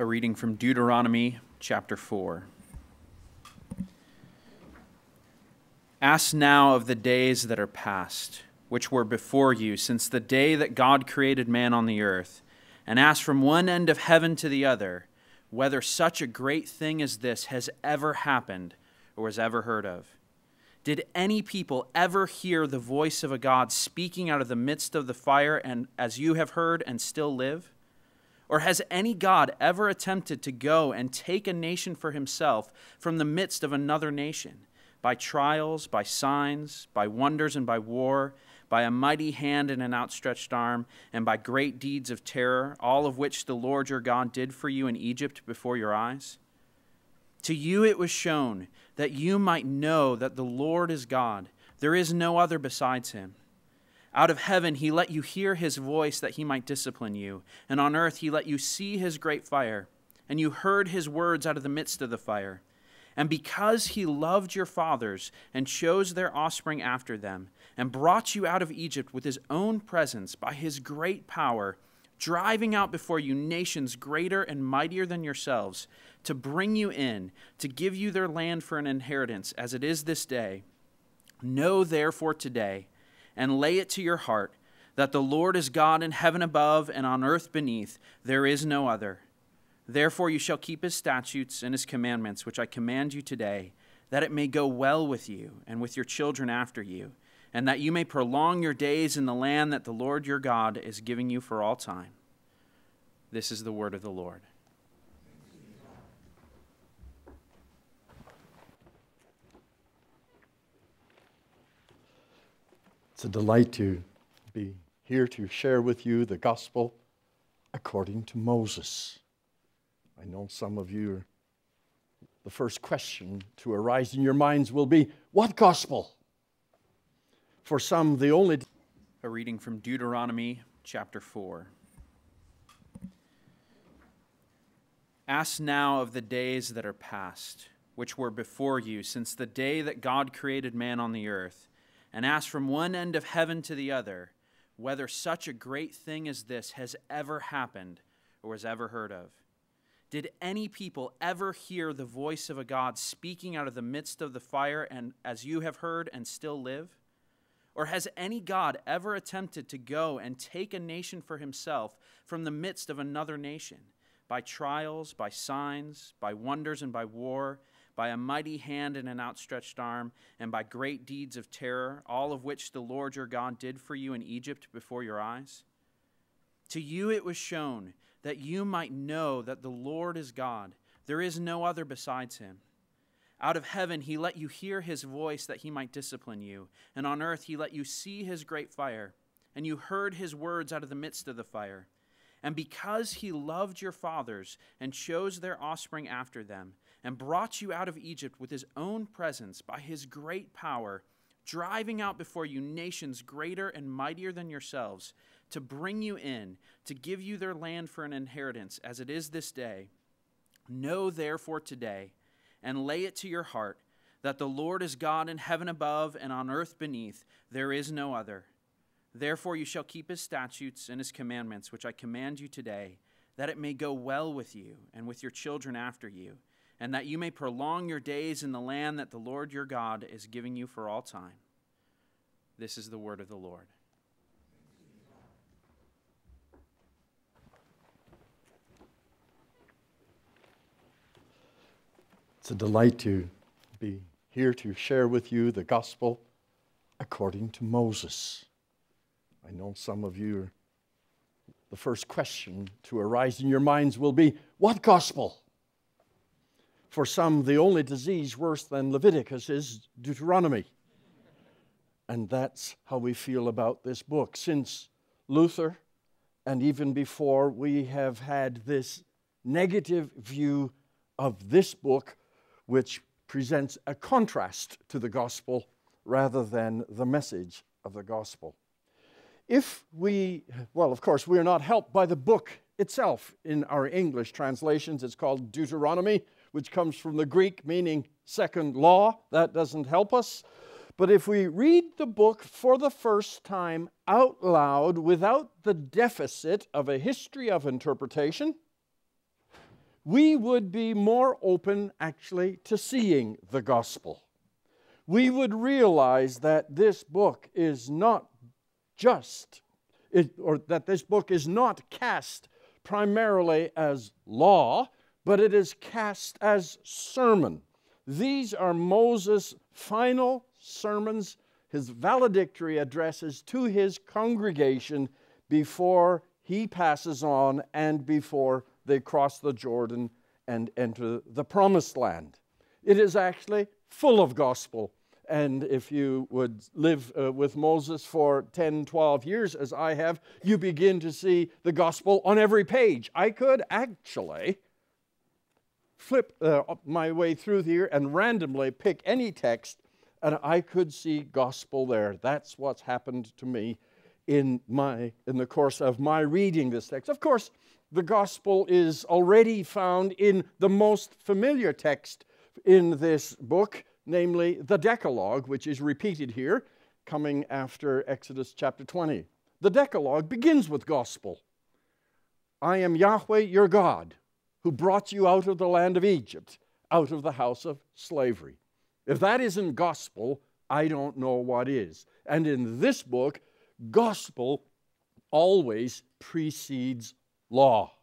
A reading from Deuteronomy chapter 4. Ask now of the days that are past, which were before you, since the day that God created man on the earth, and ask from one end of heaven to the other, whether such a great thing as this has ever happened or was ever heard of. Did any people ever hear the voice of a God speaking out of the midst of the fire, and as you have heard and still live? Or has any God ever attempted to go and take a nation for himself from the midst of another nation, by trials, by signs, by wonders, and by war, by a mighty hand and an outstretched arm, and by great deeds of terror, all of which the Lord your God did for you in Egypt before your eyes? To you it was shown that you might know that the Lord is God, there is no other besides him. Out of heaven, he let you hear his voice that he might discipline you. And on earth, he let you see his great fire. And you heard his words out of the midst of the fire. And because he loved your fathers and chose their offspring after them, and brought you out of Egypt with his own presence by his great power, driving out before you nations greater and mightier than yourselves, to bring you in, to give you their land for an inheritance, as it is this day, know therefore today and lay it to your heart that the Lord is God in heaven above and on earth beneath. There is no other. Therefore, you shall keep his statutes and his commandments, which I command you today, that it may go well with you and with your children after you, and that you may prolong your days in the land that the Lord your God is giving you for all time. This is the word of the Lord. It's a delight to be here to share with you the gospel according to Moses. I know some of you, the first question to arise in your minds will be what gospel? For some, the only. A reading from Deuteronomy chapter 4. Ask now of the days that are past, which were before you, since the day that God created man on the earth and ask from one end of heaven to the other whether such a great thing as this has ever happened or was ever heard of. Did any people ever hear the voice of a God speaking out of the midst of the fire, and as you have heard and still live? Or has any God ever attempted to go and take a nation for himself from the midst of another nation, by trials, by signs, by wonders, and by war? By a mighty hand and an outstretched arm, and by great deeds of terror, all of which the Lord your God did for you in Egypt before your eyes? To you it was shown that you might know that the Lord is God. There is no other besides him. Out of heaven he let you hear his voice that he might discipline you, and on earth he let you see his great fire, and you heard his words out of the midst of the fire. And because he loved your fathers and chose their offspring after them, and brought you out of Egypt with his own presence by his great power, driving out before you nations greater and mightier than yourselves, to bring you in, to give you their land for an inheritance, as it is this day. Know therefore today, and lay it to your heart, that the Lord is God in heaven above and on earth beneath, there is no other. Therefore you shall keep his statutes and his commandments, which I command you today, that it may go well with you and with your children after you and that you may prolong your days in the land that the Lord your God is giving you for all time. This is the word of the Lord. It's a delight to be here to share with you the gospel according to Moses. I know some of you, the first question to arise in your minds will be what gospel? For some, the only disease worse than Leviticus is Deuteronomy. And that's how we feel about this book. Since Luther, and even before, we have had this negative view of this book, which presents a contrast to the gospel rather than the message of the gospel. If we, well, of course, we are not helped by the book itself. In our English translations, it's called Deuteronomy which comes from the Greek meaning second law. That doesn't help us. But if we read the book for the first time out loud without the deficit of a history of interpretation, we would be more open actually to seeing the gospel. We would realize that this book is not just, it, or that this book is not cast primarily as law, but it is cast as sermon. These are Moses' final sermons, his valedictory addresses to his congregation before he passes on and before they cross the Jordan and enter the promised land. It is actually full of gospel. And if you would live uh, with Moses for 10, 12 years, as I have, you begin to see the gospel on every page. I could actually flip uh, my way through here and randomly pick any text, and I could see gospel there. That's what's happened to me in, my, in the course of my reading this text. Of course, the gospel is already found in the most familiar text in this book, namely the Decalogue, which is repeated here, coming after Exodus chapter 20. The Decalogue begins with gospel I am Yahweh your God, who brought you out of the land of Egypt, out of the house of slavery. If that isn't gospel, I don't know what is. And in this book, gospel always precedes law.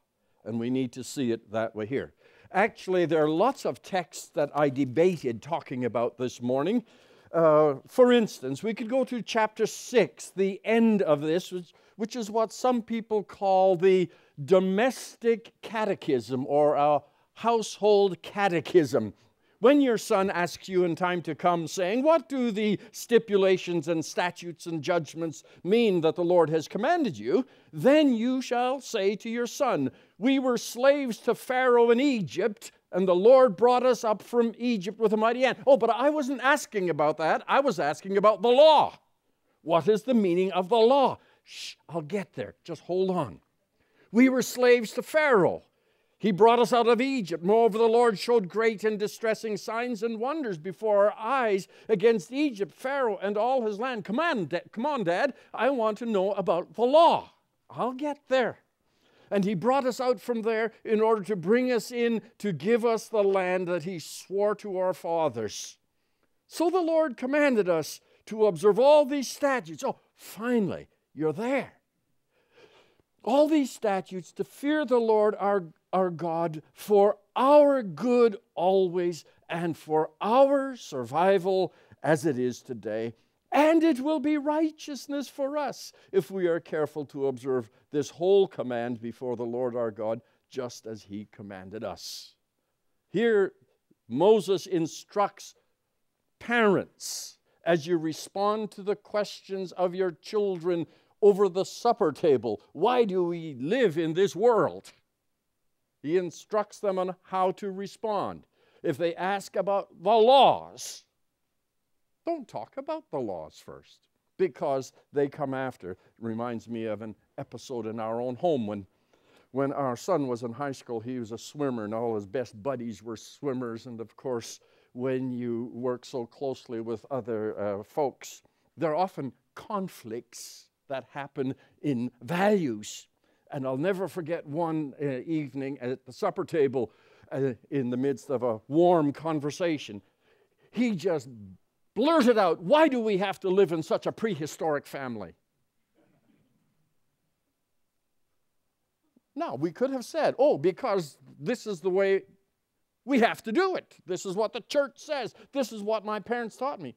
And we need to see it that way here. Actually, there are lots of texts that I debated talking about this morning. Uh, for instance, we could go to chapter 6, the end of this, which, which is what some people call the domestic catechism or a household catechism. When your son asks you in time to come, saying, What do the stipulations and statutes and judgments mean that the Lord has commanded you? Then you shall say to your son, We were slaves to Pharaoh in Egypt, and the Lord brought us up from Egypt with a mighty hand. Oh, but I wasn't asking about that. I was asking about the law. What is the meaning of the law? Shh, I'll get there. Just hold on. We were slaves to Pharaoh. He brought us out of Egypt. Moreover, the Lord showed great and distressing signs and wonders before our eyes against Egypt, Pharaoh, and all his land. Come on, Dad. Come on, Dad. I want to know about the law. I'll get there. And he brought us out from there in order to bring us in to give us the land that he swore to our fathers. So the Lord commanded us to observe all these statutes. Oh, finally, you're there. All these statutes to fear the Lord our our God for our good always and for our survival as it is today. And it will be righteousness for us if we are careful to observe this whole command before the Lord our God, just as He commanded us. Here, Moses instructs parents as you respond to the questions of your children over the supper table why do we live in this world? He instructs them on how to respond. If they ask about the laws, don't talk about the laws first because they come after. It reminds me of an episode in our own home when, when our son was in high school. He was a swimmer, and all his best buddies were swimmers. And of course, when you work so closely with other uh, folks, there are often conflicts that happen in values. And I'll never forget one uh, evening at the supper table uh, in the midst of a warm conversation. He just blurted out, Why do we have to live in such a prehistoric family? Now, we could have said, Oh, because this is the way we have to do it. This is what the church says. This is what my parents taught me.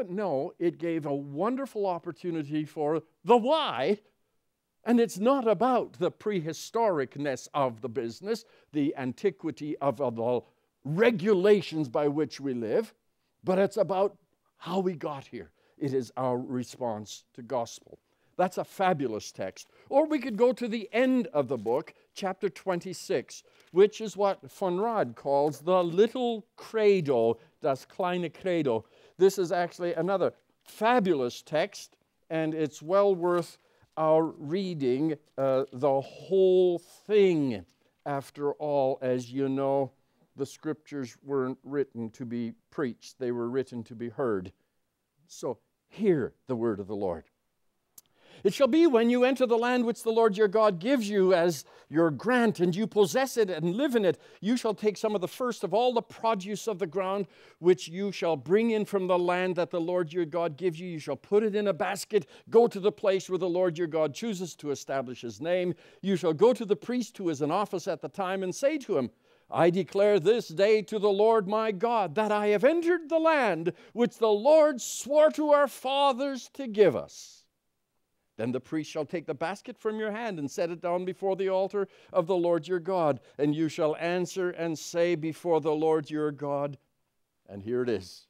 But no, it gave a wonderful opportunity for the why and it's not about the prehistoricness of the business, the antiquity of, the regulations by which we live, but it's about how we got here. It is our response to gospel. That's a fabulous text. Or we could go to the end of the book, chapter 26, which is what von Rad calls the little credo, das kleine credo. This is actually another fabulous text, and it's well worth our reading uh, the whole thing. After all, as you know, the scriptures weren't written to be preached, they were written to be heard. So, hear the word of the Lord. It shall be when you enter the land which the Lord your God gives you as your grant, and you possess it and live in it, you shall take some of the first of all the produce of the ground, which you shall bring in from the land that the Lord your God gives you. You shall put it in a basket, go to the place where the Lord your God chooses to establish his name. You shall go to the priest who is in office at the time and say to him, I declare this day to the Lord my God that I have entered the land which the Lord swore to our fathers to give us. Then the priest shall take the basket from your hand and set it down before the altar of the Lord your God, and you shall answer and say before the Lord your God, and here it is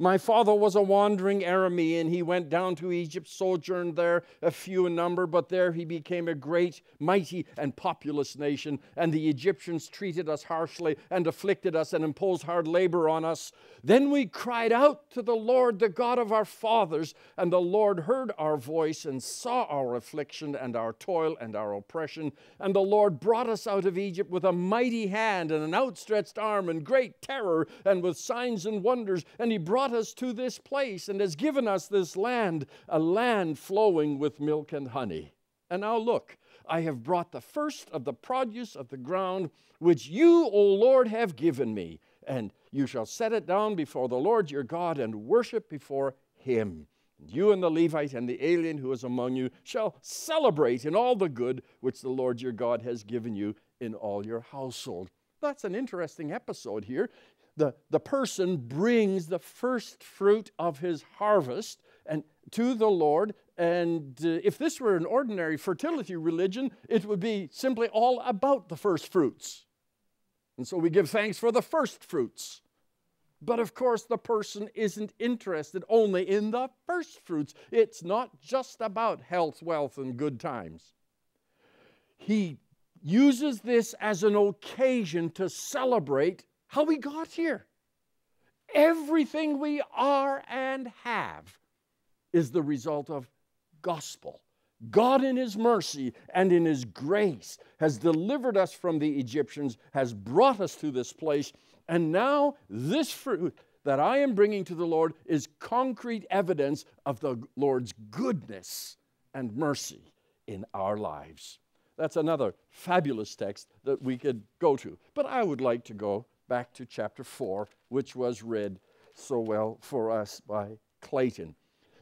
my father was a wandering Aramean. He went down to Egypt, sojourned there, a few in number, but there he became a great, mighty, and populous nation. And the Egyptians treated us harshly and afflicted us and imposed hard labor on us. Then we cried out to the Lord, the God of our fathers, and the Lord heard our voice and saw our affliction and our toil and our oppression. And the Lord brought us out of Egypt with a mighty hand and an outstretched arm and great terror and with signs and wonders. And he brought brought us to this place and has given us this land, a land flowing with milk and honey. And now look, I have brought the first of the produce of the ground, which you, O Lord, have given me. And you shall set it down before the Lord your God and worship before him. You and the Levite and the alien who is among you shall celebrate in all the good which the Lord your God has given you in all your household. That's an interesting episode here the, the person brings the first fruit of his harvest and to the Lord. And uh, if this were an ordinary fertility religion, it would be simply all about the first fruits. And so we give thanks for the first fruits. But of course, the person isn't interested only in the first fruits. It's not just about health, wealth, and good times. He uses this as an occasion to celebrate how we got here. Everything we are and have is the result of gospel. God, in His mercy and in His grace, has delivered us from the Egyptians, has brought us to this place, and now this fruit that I am bringing to the Lord is concrete evidence of the Lord's goodness and mercy in our lives. That's another fabulous text that we could go to. But I would like to go back to chapter 4, which was read so well for us by Clayton.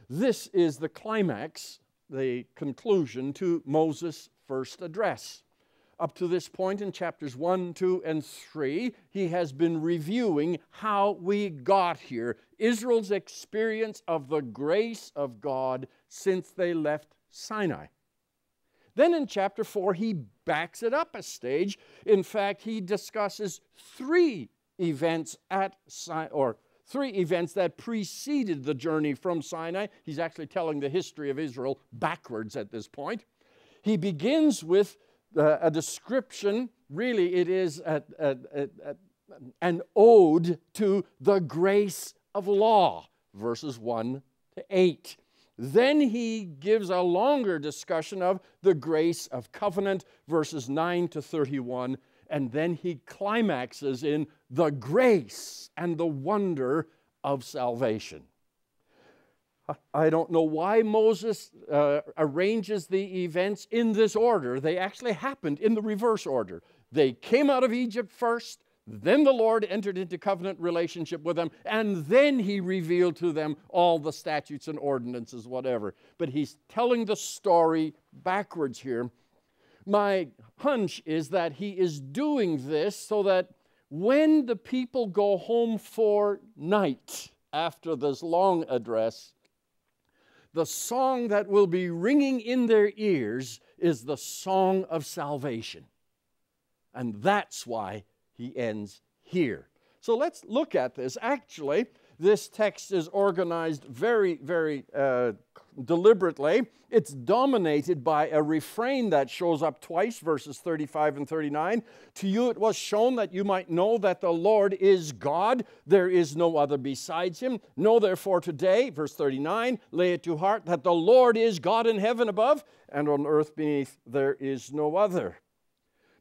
This is the climax, the conclusion to Moses' first address. Up to this point in chapters 1, 2, and 3, he has been reviewing how we got here, Israel's experience of the grace of God since they left Sinai. Then in chapter 4, he backs it up a stage. In fact, he discusses three events at Sinai, or three events that preceded the journey from Sinai. He's actually telling the history of Israel backwards at this point. He begins with uh, a description, really, it is a, a, a, an ode to the grace of law, verses 1 to 8. Then he gives a longer discussion of the grace of covenant, verses 9 to 31. And then he climaxes in the grace and the wonder of salvation. I don't know why Moses uh, arranges the events in this order. They actually happened in the reverse order. They came out of Egypt first, then the Lord entered into covenant relationship with them, and then he revealed to them all the statutes and ordinances, whatever. But he's telling the story backwards here. My hunch is that he is doing this so that when the people go home for night after this long address, the song that will be ringing in their ears is the song of salvation. And that's why he ends here. So let's look at this. Actually, this text is organized very, very uh, deliberately. It's dominated by a refrain that shows up twice, verses 35 and 39. To you it was shown that you might know that the Lord is God, there is no other besides him. Know therefore today, verse 39, lay it to heart that the Lord is God in heaven above, and on earth beneath there is no other.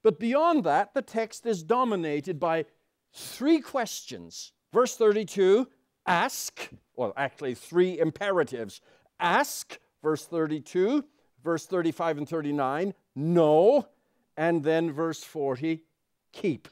But beyond that, the text is dominated by three questions. Verse 32 ask, well, actually, three imperatives. Ask, verse 32, verse 35 and 39, know, and then verse 40, keep.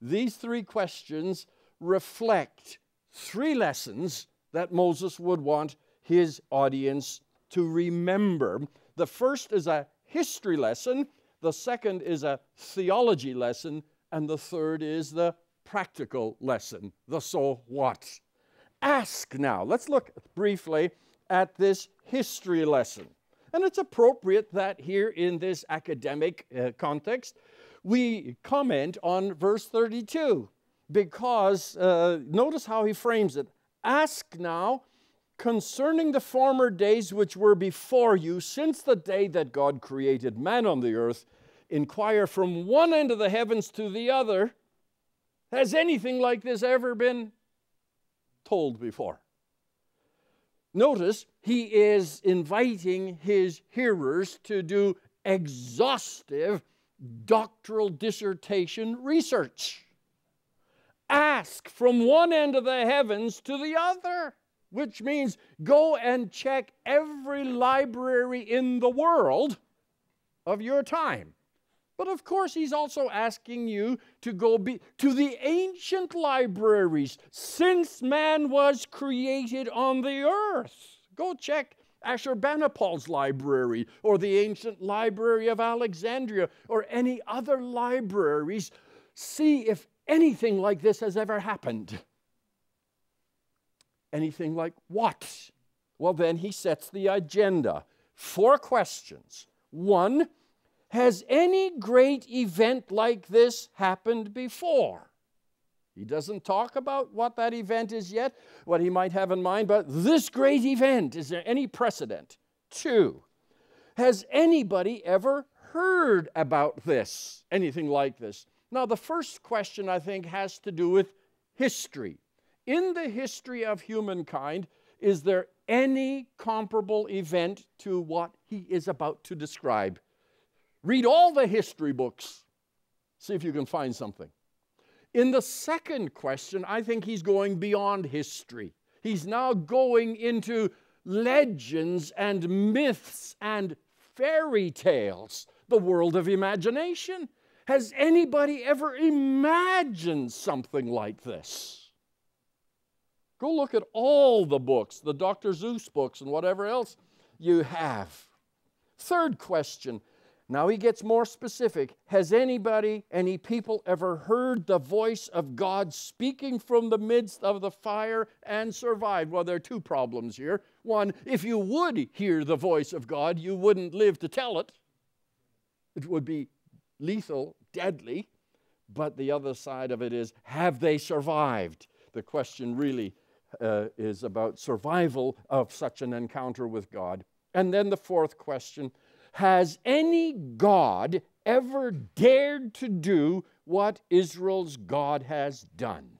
These three questions reflect three lessons that Moses would want his audience to remember. The first is a history lesson, the second is a theology lesson, and the third is the practical lesson, the so what. Ask now. Let's look briefly at this history lesson. And it's appropriate that here in this academic uh, context, we comment on verse 32 because uh, notice how he frames it. Ask now concerning the former days which were before you, since the day that God created man on the earth, inquire from one end of the heavens to the other. Has anything like this ever been told before? Notice he is inviting his hearers to do exhaustive doctoral dissertation research. Ask from one end of the heavens to the other, which means go and check every library in the world of your time. But of course, he's also asking you to go be, to the ancient libraries since man was created on the earth. Go check Ashurbanipal's library or the ancient library of Alexandria or any other libraries. See if anything like this has ever happened. Anything like what? Well, then he sets the agenda. Four questions. One, has any great event like this happened before? He doesn't talk about what that event is yet, what he might have in mind, but this great event, is there any precedent? Two, has anybody ever heard about this, anything like this? Now, the first question I think has to do with history. In the history of humankind, is there any comparable event to what he is about to describe? Read all the history books, see if you can find something. In the second question, I think he's going beyond history. He's now going into legends and myths and fairy tales, the world of imagination. Has anybody ever imagined something like this? Go look at all the books, the Dr. Seuss books, and whatever else you have. Third question now he gets more specific. Has anybody, any people, ever heard the voice of God speaking from the midst of the fire and survived? Well, there are two problems here. One, if you would hear the voice of God, you wouldn't live to tell it, it would be lethal, deadly. But the other side of it is, have they survived? The question really uh, is about survival of such an encounter with God. And then the fourth question has any God ever dared to do what Israel's God has done?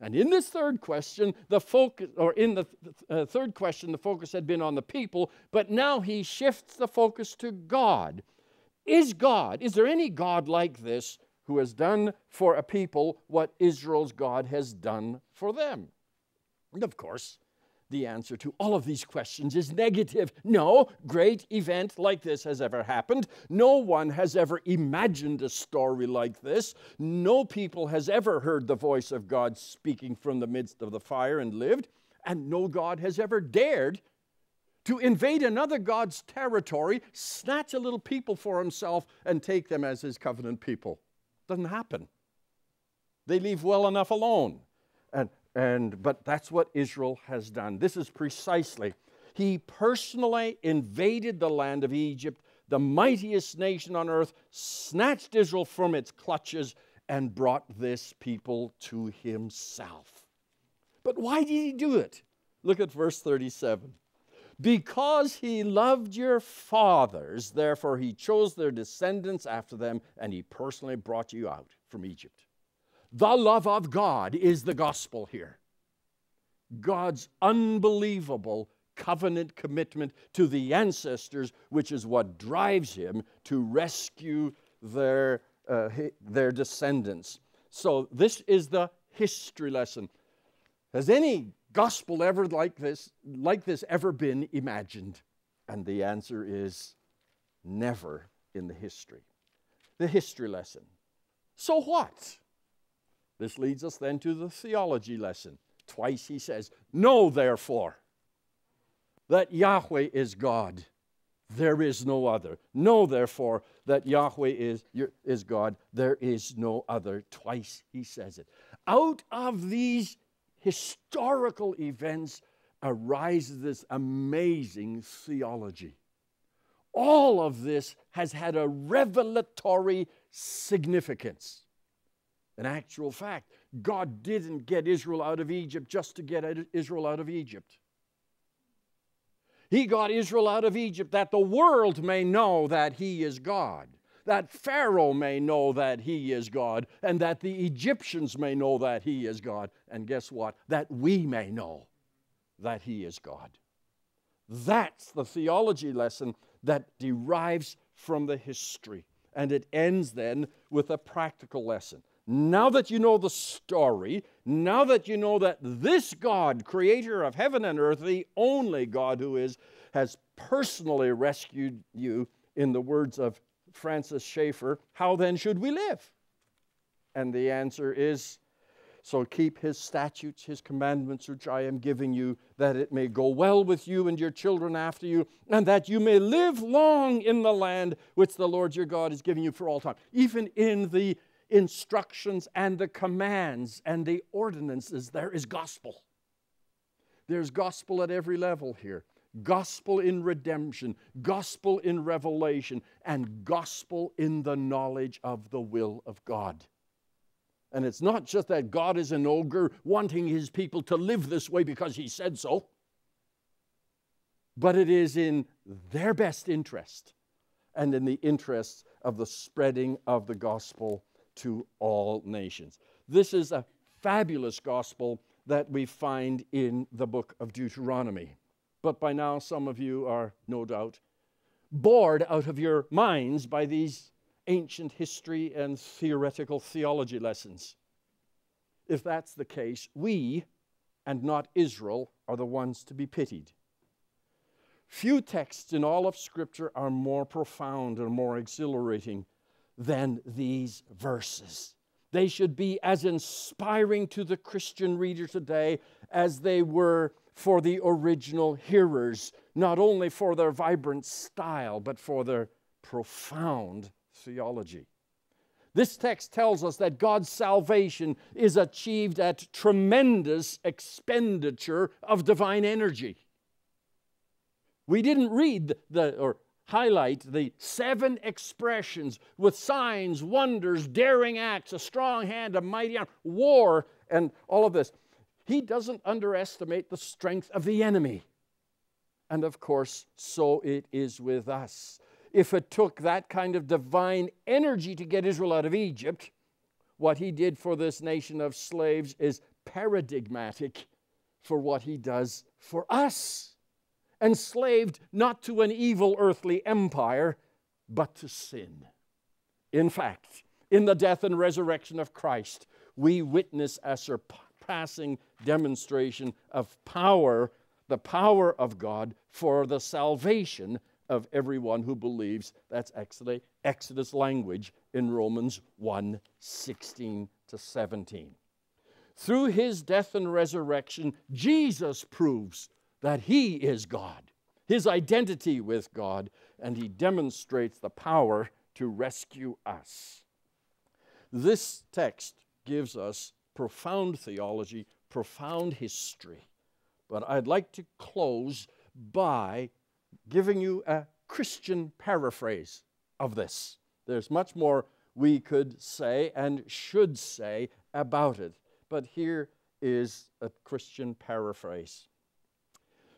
And in this third question, the focus, or in the th- uh, third question, the focus had been on the people, but now he shifts the focus to God. Is God, is there any God like this who has done for a people what Israel's God has done for them? And of course, the answer to all of these questions is negative. No great event like this has ever happened. No one has ever imagined a story like this. No people has ever heard the voice of God speaking from the midst of the fire and lived. And no God has ever dared to invade another God's territory, snatch a little people for himself, and take them as his covenant people. Doesn't happen. They leave well enough alone. And and, but that's what Israel has done. This is precisely. He personally invaded the land of Egypt, the mightiest nation on earth, snatched Israel from its clutches, and brought this people to himself. But why did he do it? Look at verse 37. Because he loved your fathers, therefore he chose their descendants after them, and he personally brought you out from Egypt. The love of God is the gospel here. God's unbelievable covenant commitment to the ancestors, which is what drives him to rescue their, uh, their descendants. So, this is the history lesson. Has any gospel ever like this, like this ever been imagined? And the answer is never in the history. The history lesson. So what? This leads us then to the theology lesson. Twice he says, Know therefore that Yahweh is God. There is no other. Know therefore that Yahweh is, is God. There is no other. Twice he says it. Out of these historical events arises this amazing theology. All of this has had a revelatory significance. In actual fact, God didn't get Israel out of Egypt just to get Israel out of Egypt. He got Israel out of Egypt that the world may know that He is God, that Pharaoh may know that He is God, and that the Egyptians may know that He is God. And guess what? That we may know that He is God. That's the theology lesson that derives from the history. And it ends then with a practical lesson. Now that you know the story, now that you know that this God, creator of heaven and earth, the only God who is, has personally rescued you, in the words of Francis Schaeffer, how then should we live? And the answer is so keep his statutes, his commandments, which I am giving you, that it may go well with you and your children after you, and that you may live long in the land which the Lord your God is giving you for all time. Even in the instructions and the commands and the ordinances, there is gospel. There's gospel at every level here gospel in redemption, gospel in revelation, and gospel in the knowledge of the will of God. And it's not just that God is an ogre wanting his people to live this way because he said so, but it is in their best interest and in the interests of the spreading of the gospel to all nations. This is a fabulous gospel that we find in the book of Deuteronomy. But by now, some of you are no doubt bored out of your minds by these ancient history and theoretical theology lessons. If that's the case, we and not Israel are the ones to be pitied. Few texts in all of Scripture are more profound and more exhilarating than these verses. They should be as inspiring to the Christian reader today as they were for the original hearers, not only for their vibrant style, but for their profound theology. This text tells us that God's salvation is achieved at tremendous expenditure of divine energy. We didn't read the, or highlight the seven expressions with signs, wonders, daring acts, a strong hand, a mighty arm, war, and all of this. He doesn't underestimate the strength of the enemy. And of course, so it is with us if it took that kind of divine energy to get Israel out of Egypt, what he did for this nation of slaves is paradigmatic for what he does for us. Enslaved not to an evil earthly empire, but to sin. In fact, in the death and resurrection of Christ, we witness a surpassing demonstration of power, the power of God for the salvation of everyone who believes. That's Exodus, Exodus language in Romans 1 16 to 17. Through his death and resurrection, Jesus proves that he is God, his identity with God, and he demonstrates the power to rescue us. This text gives us profound theology, profound history. But I'd like to close by giving you a Christian paraphrase of this. There's much more we could say and should say about it, but here is a Christian paraphrase.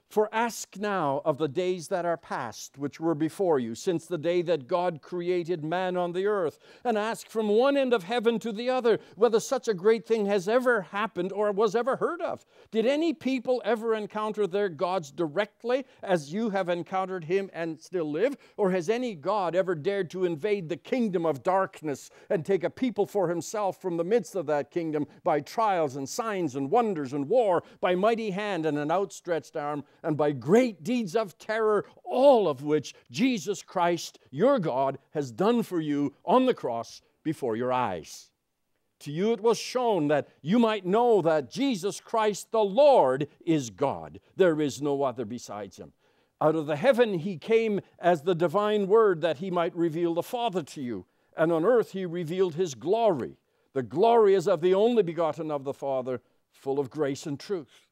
For ask now of the days that are past, which were before you, since the day that God created man on the earth, and ask from one end of heaven to the other whether such a great thing has ever happened or was ever heard of. Did any people ever encounter their gods directly as you have encountered him and still live? Or has any God ever dared to invade the kingdom of darkness and take a people for himself from the midst of that kingdom by trials and signs and wonders and war, by mighty hand and an outstretched arm? And by great deeds of terror, all of which Jesus Christ, your God, has done for you on the cross before your eyes. To you it was shown that you might know that Jesus Christ the Lord is God. There is no other besides him. Out of the heaven he came as the divine word that he might reveal the Father to you. And on earth he revealed his glory. The glory is of the only begotten of the Father, full of grace and truth.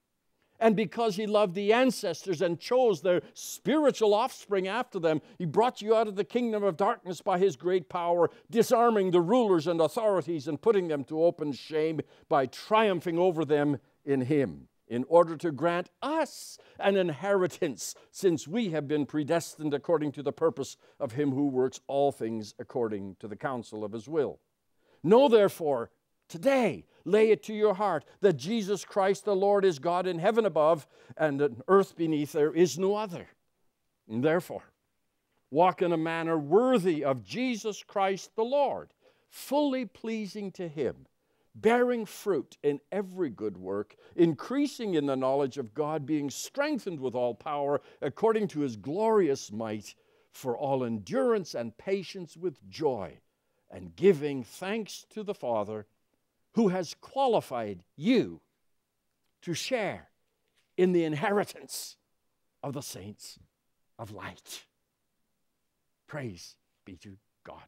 And because he loved the ancestors and chose their spiritual offspring after them, he brought you out of the kingdom of darkness by his great power, disarming the rulers and authorities and putting them to open shame by triumphing over them in him in order to grant us an inheritance, since we have been predestined according to the purpose of Him who works all things according to the counsel of His will. Know therefore, today, lay it to your heart that Jesus Christ the Lord is God in heaven above and on earth beneath, there is no other. And therefore, walk in a manner worthy of Jesus Christ the Lord, fully pleasing to Him bearing fruit in every good work, increasing in the knowledge of God, being strengthened with all power according to his glorious might, for all endurance and patience with joy, and giving thanks to the Father who has qualified you to share in the inheritance of the saints of light. Praise be to God.